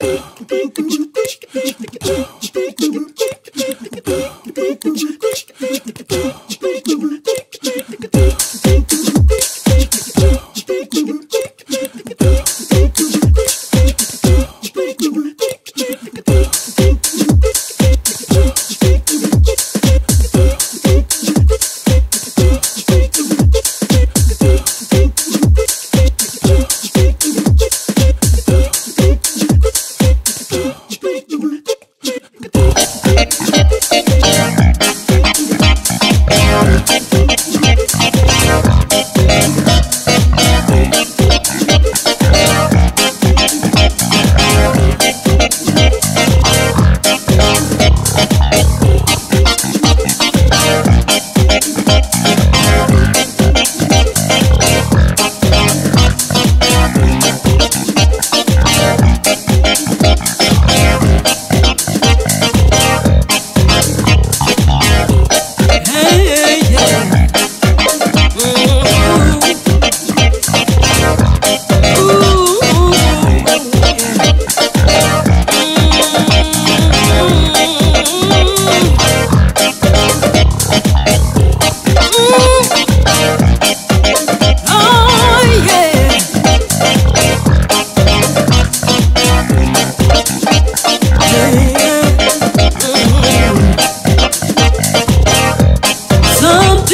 Thank you.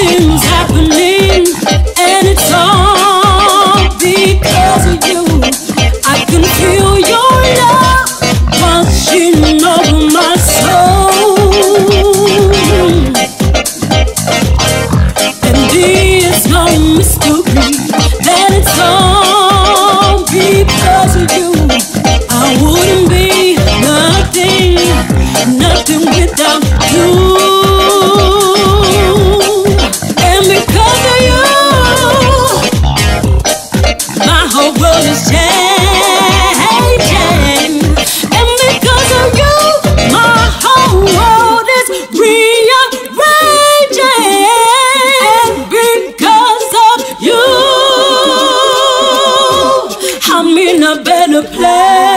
happening, and it's all because of you. I can feel your love washing over my soul, and no mystery that it's all because of you. I wouldn't be nothing, nothing. rearranging because of you. I'm in a better place.